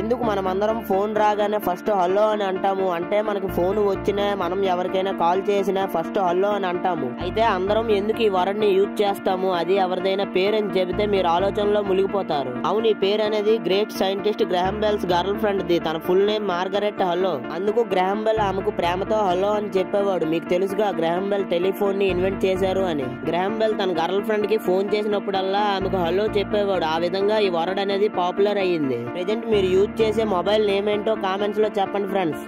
ఎందుకు మనం అందరం ఫోన్ రాగానే ఫస్ట్ హలో అని అంటాము? అంటే మనకి ఫోన్ వచ్చినా మనం ఎవరికైనా కాల్ చేసినా ఫస్ట్ హలో అని అంటాము. అయితే అందరం ఎందుకు ఈ వర్డ్ని యూజ్ చేస్తాము? అది ఎవరిదైనా పేరు అని చెబితే మీరు ఆలోచనలో మునిగిపోతారు. అవును ఈ పేరు అనేది great scientist Graham Bell's girlfriend the. తన ఫుల్ నేమ్ మార్గరెట్ హలో. అందుకు గ్రహం బెల్ ఆమెకు ప్రేమతో హలో అని చెప్పేవాడు. మీకు తెలుసుగా గ్రహం బెల్ టెలిఫోన్ని ఇన్వెంట్ చేశారు అని. గ్రహం బెల్ తన గర్ల్ ఫ్రెండ్కి ఫోన్ చేసినప్పుడల్లా ఆమెకు హలో చెప్పేవాడు. ఆ విధంగా ఈ వర్డ్ అనేది పాపులర్ అయ్యింది. ప్రెజెంట్ మీరు యూజ్ చేసే మొబైల్ నేమ్ ఏంటో కామెంట్స్లో చెప్పండి ఫ్రెండ్స్.